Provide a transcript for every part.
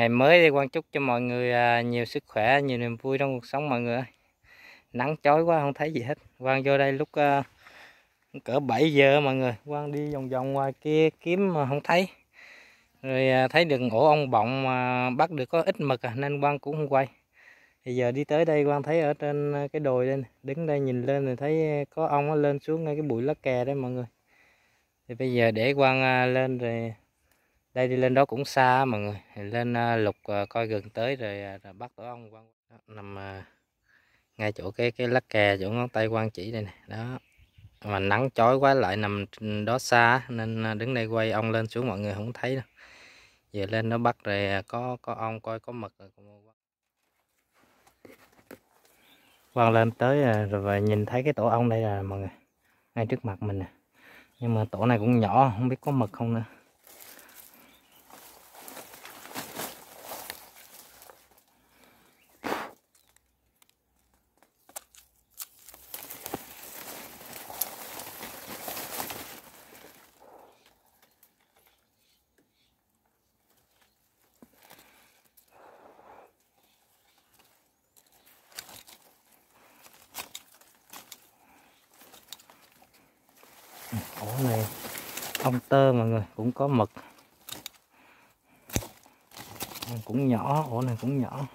ngày mới thì quan chúc cho mọi người à, nhiều sức khỏe nhiều niềm vui trong cuộc sống mọi người nắng chói quá không thấy gì hết. Quang vô đây lúc uh, cỡ 7 giờ mọi người. Quang đi vòng vòng ngoài kia kiếm mà không thấy. Rồi uh, thấy được ổ ong bọng mà bắt được có ít mực à, nên quang cũng không quay. Thì giờ đi tới đây quang thấy ở trên cái đồi đây đứng đây nhìn lên thì thấy có ong nó lên xuống ngay cái bụi lá kè đấy mọi người. Thì bây giờ để quang lên rồi đây đi lên đó cũng xa mọi người. Lên à, lục à, coi gần tới rồi, à, rồi bắt tổ ong quang nằm ngay chỗ cái cái lắc kè chỗ ngón tay quan chỉ đây nè. Đó. Mà nắng chói quá lại nằm đó xa nên đứng đây quay ong lên xuống mọi người không thấy đâu. Giờ lên nó bắt rồi có có ong coi có mật rồi quăng. Lên tới rồi và nhìn thấy cái tổ ong đây là mọi người ngay trước mặt mình nè. Nhưng mà tổ này cũng nhỏ không biết có mật không nữa ổ này không tơ mọi người cũng có mực. Cũng nhỏ ổ này cũng nhỏ.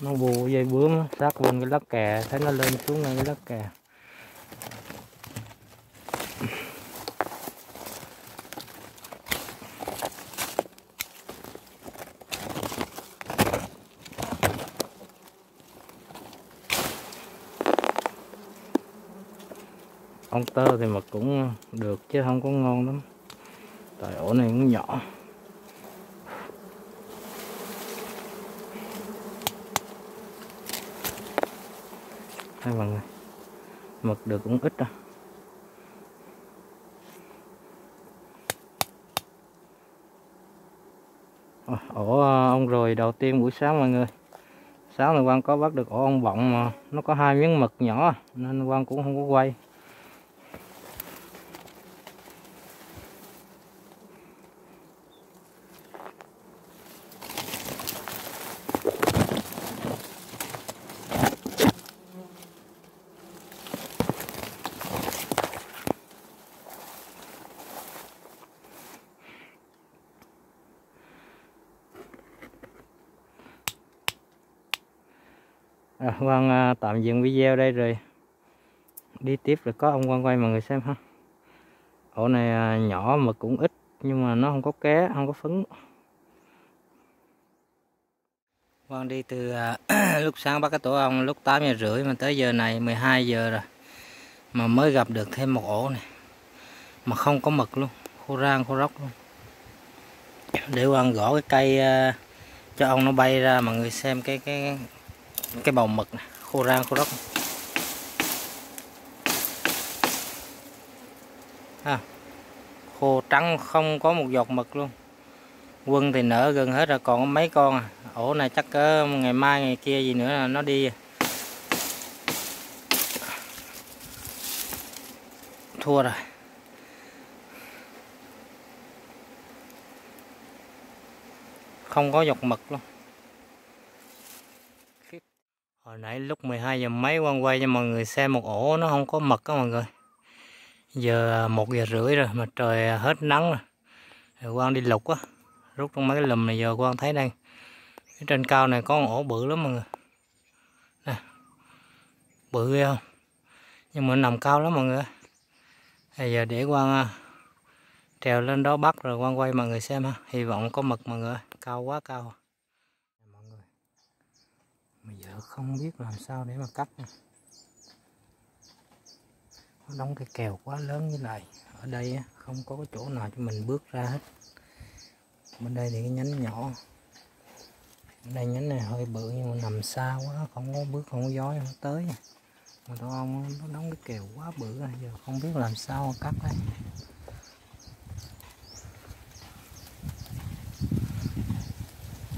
Nó bù dây bướm sát bên cái lắc kè, thấy nó lên xuống ngay cái lắc kè. Ong tơ thì mà cũng được chứ không có ngon lắm. Tại ổ này cũng nhỏ. Hai mọi này. Mực được cũng ít đâu ổ ờ, ông rồi đầu tiên buổi sáng mọi người. Sáng này quan có bắt được ổ ong bọng mà. Nó có hai miếng mực nhỏ, nên quan cũng không có quay. Quang tạm dừng video đây rồi. Đi tiếp rồi có ông Quang quay mọi người xem ha. Ổ này à, nhỏ mà cũng ít, nhưng mà nó không có ké, không có phấn. Quang đi từ à, lúc sáng bắt cái tổ ong lúc 8 giờ rưỡi mà tới giờ này 12 giờ rồi mà mới gặp được thêm một ổ này. Mà không có mực luôn, khô rang, khô róc luôn. Để Quang gõ cái cây cho ong nó bay ra, mọi người xem cái cái cái bầu mực này, khô rang khô rốc à, khô trắng không có một giọt mực luôn. Quân thì nở gần hết rồi còn mấy con à. Ổ này chắc cỡ ngày mai ngày kia gì nữa là nó đi. Thua rồi. Không có giọt mực luôn hồi nãy lúc 12 giờ mấy quăng quay cho mọi người xem một ổ nó không có mật đó mọi người. Giờ à, một giờ rưỡi rồi mà trời à, hết nắng rồi, rồi quang đi lục á. Rút trong mấy cái lùm này giờ quang thấy đây. Cái trên cao này có một ổ bự lắm mọi người. Nè bự ghê không? Nhưng mà nằm cao lắm mọi người bây giờ để quang à, trèo lên đó bắt rồi quang quay mọi người xem ha. Hy vọng có mực mọi người cao quá cao mà giờ không biết làm sao để mà cắt nó đóng cái kèo quá lớn như này. Ở đây không có cái chỗ nào cho mình bước ra hết. Bên đây thì cái nhánh nhỏ. Bên đây nhánh này hơi bự nhưng mà nằm xa quá, không có bước, không có gió không tới mà tổ ong nó đóng cái kèo quá bự rồi giờ không biết làm sao cắt đây.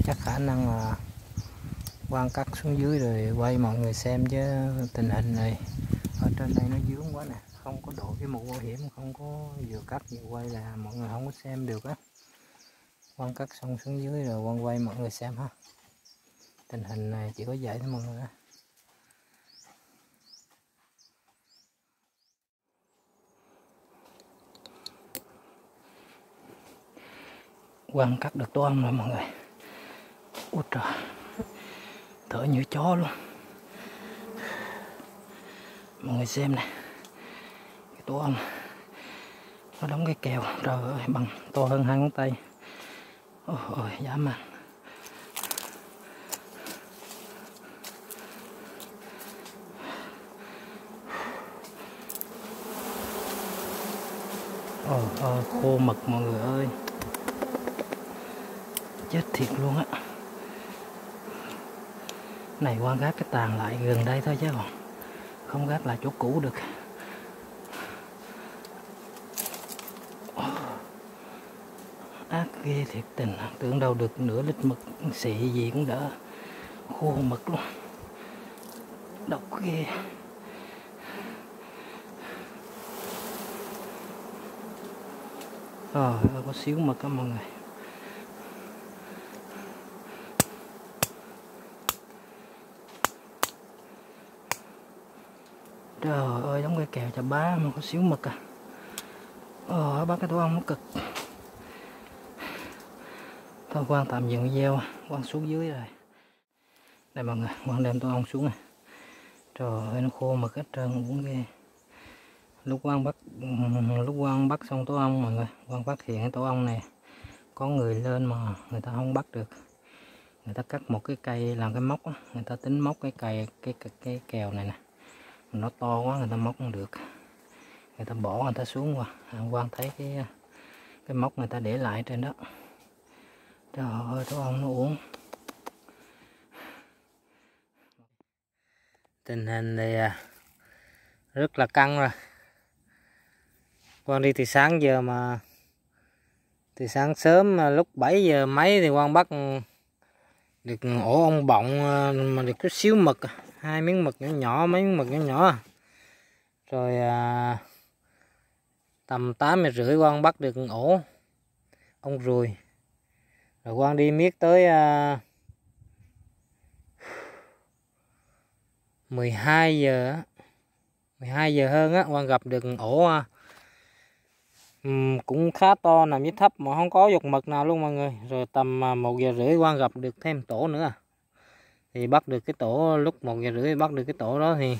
Chắc khả năng là quan cắt xuống dưới rồi quay mọi người xem chứ tình hình này. Ở trên đây nó dướng quá nè, không có đội cái mũ bảo hiểm, không có vừa cắt vừa quay là mọi người không có xem được á. Quan cắt xong xuống dưới rồi quan quay mọi người xem ha. Tình hình này chỉ có vậy thôi mọi người quan cắt được toan rồi mọi người. Út trời thở như chó luôn. Mọi người xem này. Cái tổ ong. Nó đóng cái kèo trời ơi bằng to hơn hai ngón tay. Ôi ôi dã man. Ôi ôi, khô mực mọi người ơi. Chết thiệt luôn á này quan gác cái tàn lại gần đây thôi chứ còn không gác lại chỗ cũ được. Ác ghê thiệt tình, tưởng đâu được nửa lít mực, xị gì cũng đỡ, khô mực luôn. Độc ghê. Rồi có xíu mực á mọi người. Trời ơi giống cái kèo chà bá mà có xíu mực à. Ờ bắt cái tổ ong nó cực. Thôi quan tạm dừng video. Quan xuống dưới rồi. Đây mọi người quan đem tổ ong xuống này. Trời ơi nó khô mực hết trơn cũng ghê. Lúc quan bắt lúc quan bắt xong tổ ong mọi người quan phát hiện cái tổ ong này có người lên mà người ta không bắt được. Người ta cắt một cái cây làm cái móc á người ta tính móc cái cây cái, cái, cái kèo này nè nó to quá, người ta móc không được. Người ta bỏ, người ta xuống qua. À, quan thấy cái cái móc người ta để lại trên đó. Trời ơi thú ong nó uống. Tình hình này rất là căng rồi. Quan đi từ sáng giờ mà, từ sáng sớm lúc 7 giờ mấy thì quan bắt được ổ ong bọng à, mà được chút xíu mực à hai miếng mực nhỏ nhỏ mấy miếng mực nhỏ nhỏ. Rồi à, tầm tám giờ rưỡi quang bắt được ổ ong ruồi rồi quang đi miết tới à, 12 giờ 12 giờ hơn á quang gặp được ổ à, cũng khá to nằm dưới thấp mà không có dục mực nào luôn mọi người. Rồi tầm à, một giờ rưỡi quang gặp được thêm tổ nữa thì bắt được cái tổ, lúc một giờ rưỡi bắt được cái tổ đó thì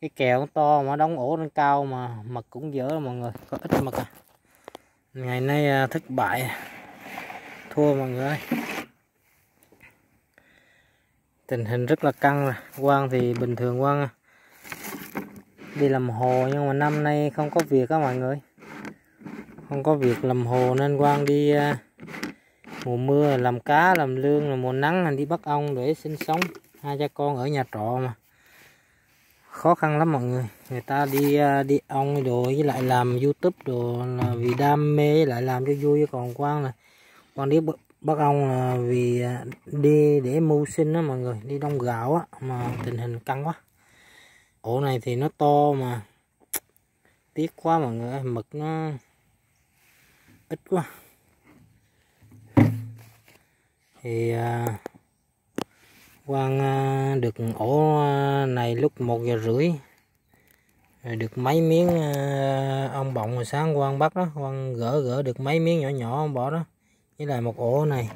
cái kèo to mà, đóng ổ lên cao mà mật cũng dở mọi người, có ít mật à ngày nay à, thất bại, thua mọi người ơi. Tình hình rất là căng rồi quang thì bình thường quang à. đi làm hồ nhưng mà năm nay không có việc á mọi người. Không có việc làm hồ nên quang đi à, mùa mưa làm cá, làm lương là mùa nắng đi bắt ong để sinh sống. Hai cha con ở nhà trọ mà. Khó khăn lắm mọi người. Người ta đi à, đi ong đồ với lại làm youtube đồ là vì đam mê, lại làm cho vui, còn quang là quang đi bắt ong là vì à, đi để mưu sinh đó mọi người, đi đông gạo á, mà tình hình căng quá. Ổ này thì nó to mà. Tiếc quá mọi người mực nó ít quá thì à, quang à, được ổ à, này lúc một giờ rưỡi. Rồi được mấy miếng à, ong bọng hồi sáng quang bắt đó. Quang gỡ gỡ được mấy miếng nhỏ nhỏ ông bỏ đó. Với lại một ổ này.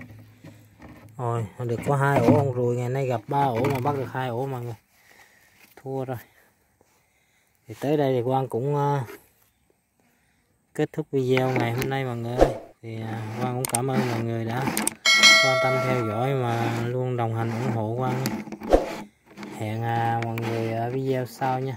Rồi được có hai ổ ông ruồi ngày nay gặp ba ổ mà bắt được hai ổ mà người. Thua rồi. Thì tới đây thì quang cũng à, kết thúc video ngày hôm nay mọi người thì quang cũng cảm ơn mọi người đã quan tâm theo dõi mà luôn đồng hành ủng hộ quan hẹn à, mọi người ở video sau nha.